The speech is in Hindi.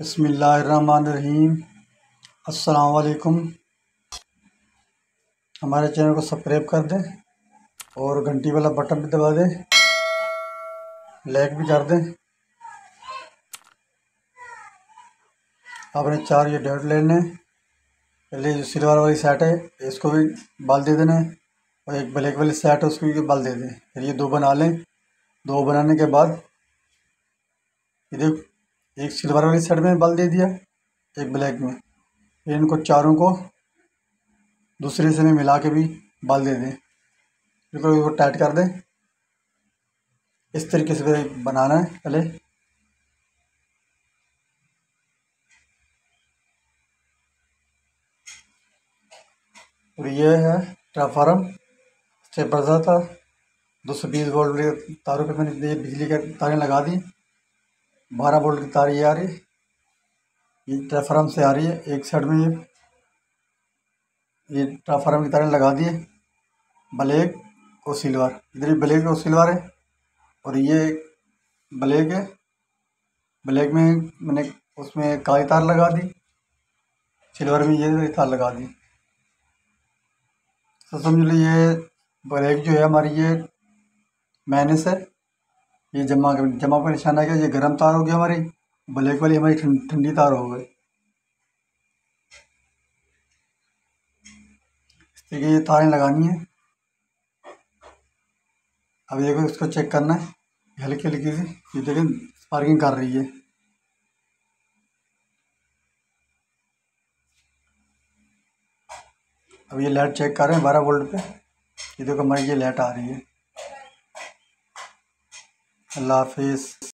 बसमीम असलकुम हमारे चैनल को सब्सक्राइब कर दें और घंटी वाला बटन भी दबा दें, लाइक भी कर दें। आपने चार ये डेट लेने पहले जो सिल्वर वाली सेट है, इसको भी बाल दे देना और एक ब्लैक वाली सेट है, उसको भी बाल दे दें। फिर ये दो बना लें। दो बनाने के बाद ये एक सिल्वर वाली साइड में बल दे दिया, एक ब्लैक में। फिर इनको चारों को दूसरे से में मिला के भी बल दे दें। बिल्कुल इसको टाइट कर दें। इस तरीके से बनाना है पहले। और ये है ट्राफार्म स्टेपर था दो सौ बीस वोल्ट तारों पे मैंने बिजली के तारें लगा दी। बारह वोल्ट की तार ये आ रही ये ट्राफार्म से आ रही है, एक साइड में ये ये ट्राफार्म की तारें लगा दिए ब्लैक और सिल्वर। इधर भी ब्लैक और सिल्वर है और ये ब्लैक है। ब्लैक में मैंने उसमें काली तार लगा दी, सिल्वर में ये तार लगा दी। तो समझ लीजिए ये ब्लैक जो है हमारी ये मैनस है। ये जमा जमा का निशान आ गया ये गर्म तार हो गया हमारी। ब्लैक वाली हमारी ठंडी तार हो गई। तरीके ये तारें लगानी है। अब देखो इसको चेक करना है, हल्की हल्की से। ये देखें स्पार्किंग कर रही है। अब ये लाइट चेक कर रहे हैं बारह वोल्ट पे। ये देखो, हमारी ये लाइट आ रही है। Allah is.